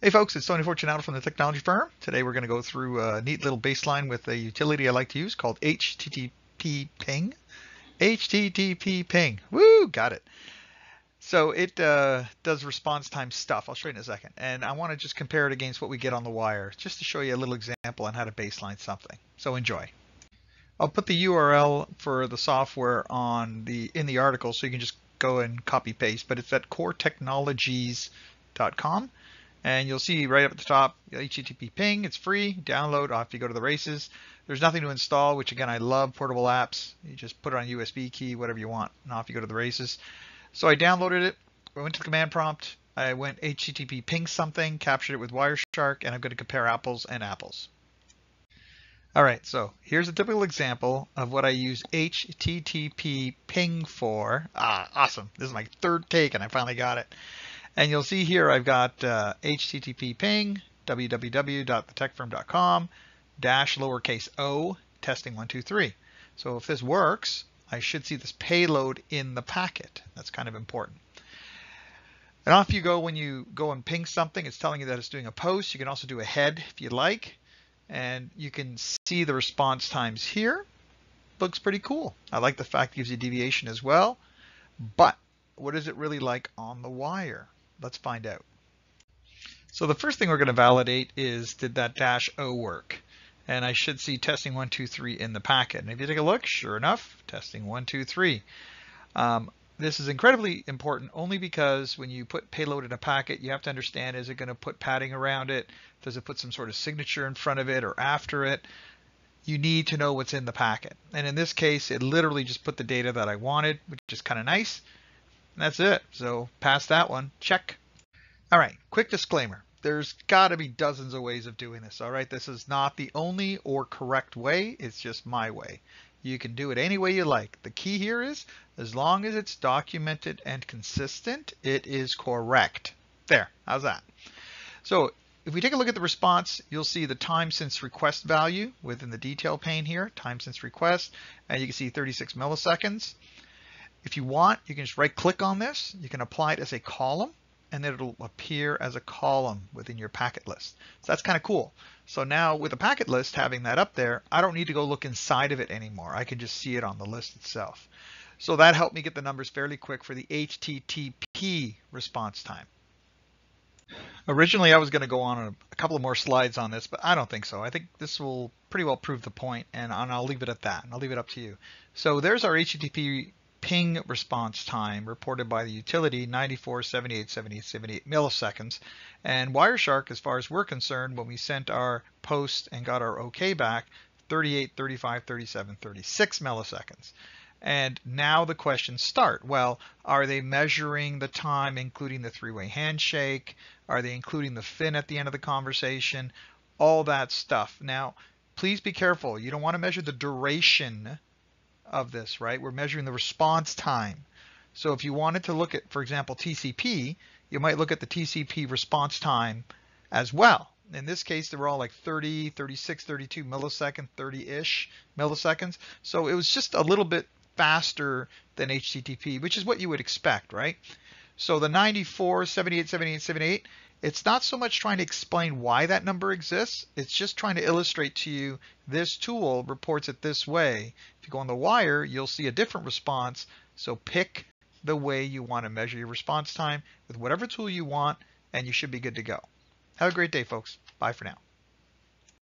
Hey folks, it's Tony Fortunato from the Technology Firm. Today we're going to go through a neat little baseline with a utility I like to use called HTTP ping. HTTP ping. Woo, got it. So it uh, does response time stuff. I'll show you in a second. And I want to just compare it against what we get on the wire, just to show you a little example on how to baseline something. So enjoy. I'll put the URL for the software on the in the article so you can just go and copy paste, but it's at coretechnologies.com and you'll see right up at the top HTTP ping. It's free. Download. Off you go to the races. There's nothing to install, which again I love portable apps. You just put it on USB key, whatever you want, and off you go to the races. So I downloaded it. I went to the command prompt. I went HTTP ping something, captured it with Wireshark, and I'm going to compare apples and apples. All right, so here's a typical example of what I use HTTP ping for. Ah, awesome. This is my third take and I finally got it. And you'll see here I've got uh, HTTP ping, www.thetechfirm.com, dash lowercase o, testing 123. So if this works, I should see this payload in the packet. That's kind of important. And off you go when you go and ping something. It's telling you that it's doing a post. You can also do a head if you'd like. And you can see the response times here. Looks pretty cool. I like the fact it gives you deviation as well. But what is it really like on the wire? Let's find out. So the first thing we're going to validate is did that dash O work? And I should see testing one, two, three in the packet. And if you take a look, sure enough, testing one, two, three. Um, this is incredibly important only because when you put payload in a packet, you have to understand is it going to put padding around it? Does it put some sort of signature in front of it or after it? You need to know what's in the packet. And in this case, it literally just put the data that I wanted, which is kind of nice. And that's it. So pass that one. Check. All right, quick disclaimer. There's got to be dozens of ways of doing this. All right, this is not the only or correct way. It's just my way. You can do it any way you like. The key here is as long as it's documented and consistent, it is correct. There, how's that? So if we take a look at the response, you'll see the time since request value within the detail pane here, time since request, and you can see 36 milliseconds. If you want, you can just right click on this. You can apply it as a column and then it'll appear as a column within your packet list. So that's kind of cool. So now with a packet list, having that up there, I don't need to go look inside of it anymore. I can just see it on the list itself. So that helped me get the numbers fairly quick for the HTTP response time. Originally, I was going to go on a, a couple of more slides on this, but I don't think so. I think this will pretty well prove the point, and I'll leave it at that. And I'll leave it up to you. So there's our HTTP ping response time reported by the utility 94, 78, 78, 78 milliseconds. And Wireshark, as far as we're concerned, when we sent our post and got our OK back, 38, 35, 37, 36 milliseconds. And now the questions start. Well, are they measuring the time, including the three-way handshake? Are they including the fin at the end of the conversation? All that stuff. Now, please be careful. You don't want to measure the duration of this, right? We're measuring the response time. So if you wanted to look at, for example, TCP, you might look at the TCP response time as well. In this case, they were all like 30, 36, 32 millisecond, 30-ish milliseconds. So it was just a little bit faster than HTTP, which is what you would expect, right? So the 94, 78, 78, 78, it's not so much trying to explain why that number exists. It's just trying to illustrate to you this tool reports it this way. If you go on the wire, you'll see a different response. So pick the way you want to measure your response time with whatever tool you want, and you should be good to go. Have a great day, folks. Bye for now.